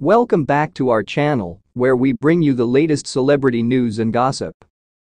Welcome back to our channel, where we bring you the latest celebrity news and gossip.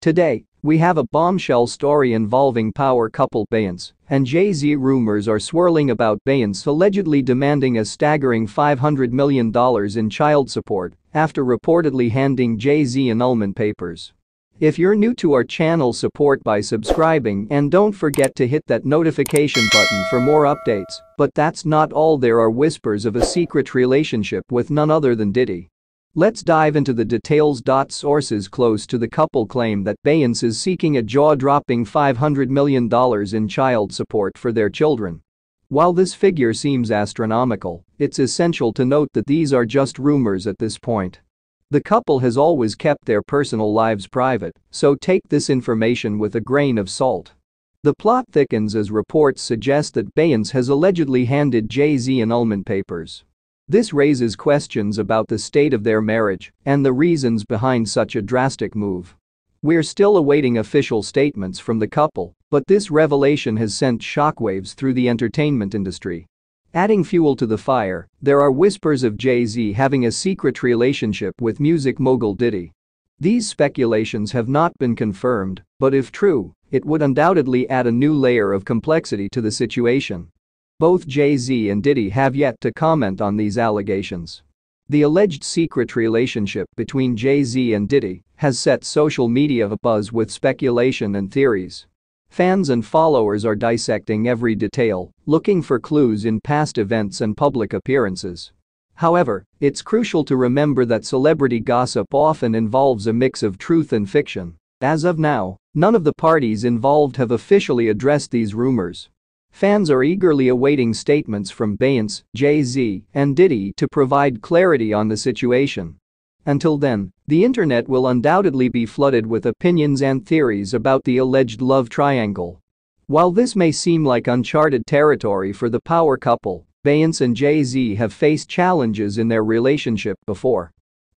Today, we have a bombshell story involving power couple Beyonce and Jay-Z rumors are swirling about Beyonce allegedly demanding a staggering $500 million in child support after reportedly handing Jay-Z annulment papers. If you're new to our channel support by subscribing and don't forget to hit that notification button for more updates, but that's not all there are whispers of a secret relationship with none other than Diddy. Let's dive into the details. Sources close to the couple claim that Beyonce is seeking a jaw-dropping $500 million in child support for their children. While this figure seems astronomical, it's essential to note that these are just rumors at this point. The couple has always kept their personal lives private, so take this information with a grain of salt. The plot thickens as reports suggest that Beyonce has allegedly handed Jay-Z and annulment papers. This raises questions about the state of their marriage and the reasons behind such a drastic move. We're still awaiting official statements from the couple, but this revelation has sent shockwaves through the entertainment industry. Adding fuel to the fire, there are whispers of Jay-Z having a secret relationship with music mogul Diddy. These speculations have not been confirmed, but if true, it would undoubtedly add a new layer of complexity to the situation. Both Jay-Z and Diddy have yet to comment on these allegations. The alleged secret relationship between Jay-Z and Diddy has set social media abuzz with speculation and theories. Fans and followers are dissecting every detail, looking for clues in past events and public appearances. However, it's crucial to remember that celebrity gossip often involves a mix of truth and fiction. As of now, none of the parties involved have officially addressed these rumors. Fans are eagerly awaiting statements from Beyonce, Jay-Z, and Diddy to provide clarity on the situation. Until then, the internet will undoubtedly be flooded with opinions and theories about the alleged love triangle. While this may seem like uncharted territory for the power couple, Beyonce and Jay-Z have faced challenges in their relationship before.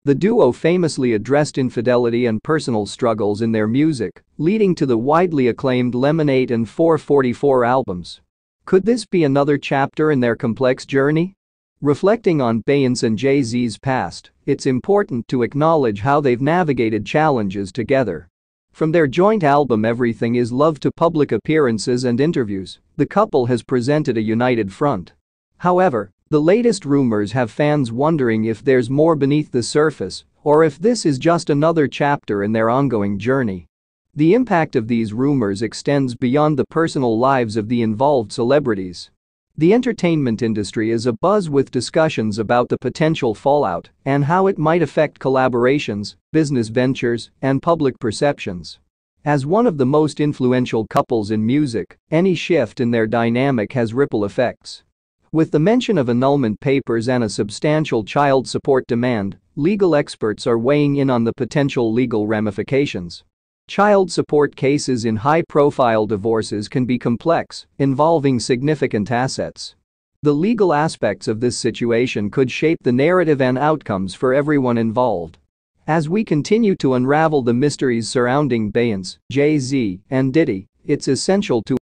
The duo famously addressed infidelity and personal struggles in their music, leading to the widely acclaimed Lemonade and 444 albums. Could this be another chapter in their complex journey? Reflecting on Beyonce and Jay-Z's past, it's important to acknowledge how they've navigated challenges together. From their joint album Everything is Love to public appearances and interviews, the couple has presented a united front. However, the latest rumors have fans wondering if there's more beneath the surface or if this is just another chapter in their ongoing journey. The impact of these rumors extends beyond the personal lives of the involved celebrities. The entertainment industry is abuzz with discussions about the potential fallout and how it might affect collaborations, business ventures, and public perceptions. As one of the most influential couples in music, any shift in their dynamic has ripple effects. With the mention of annulment papers and a substantial child support demand, legal experts are weighing in on the potential legal ramifications. Child support cases in high-profile divorces can be complex, involving significant assets. The legal aspects of this situation could shape the narrative and outcomes for everyone involved. As we continue to unravel the mysteries surrounding Beyonce, Jay-Z, and Diddy, it's essential to